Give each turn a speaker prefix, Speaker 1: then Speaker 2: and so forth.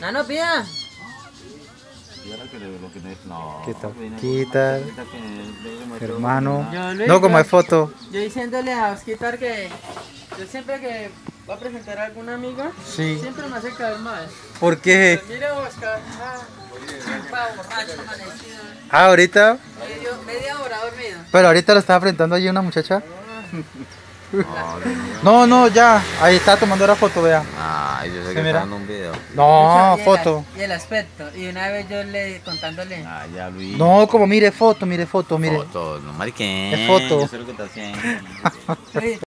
Speaker 1: Nano, pida.
Speaker 2: Le metió-
Speaker 3: Hermano. No, como hay foto.
Speaker 1: Yo diciéndole a Osquitar que yo siempre que voy a presentar a algún amigo,
Speaker 3: Sí.
Speaker 1: siempre me hace caer mal.
Speaker 3: ¿Por qué?
Speaker 1: Pues mire Oscar, ah, siempre borracho, amanecido,
Speaker 3: Ah, ahorita.
Speaker 1: medio, media hora dormido.
Speaker 3: Pero ahorita lo estaba enfrentando allí una muchacha.
Speaker 2: No, mío.
Speaker 3: No, no, ya. Ahí está tomando la foto, vea.
Speaker 2: Ay, yo sé que está dando un video.
Speaker 3: No,
Speaker 1: Y el-
Speaker 3: foto.
Speaker 1: Y el aspecto. Y una vez yo le contándole.
Speaker 2: Ah, ya, Luis.
Speaker 3: No, como mire foto, mire foto, mire.
Speaker 2: Foto, no mariquen.
Speaker 3: Es foto.
Speaker 2: Yo sé lo que está haciendo.
Speaker 1: "Ey,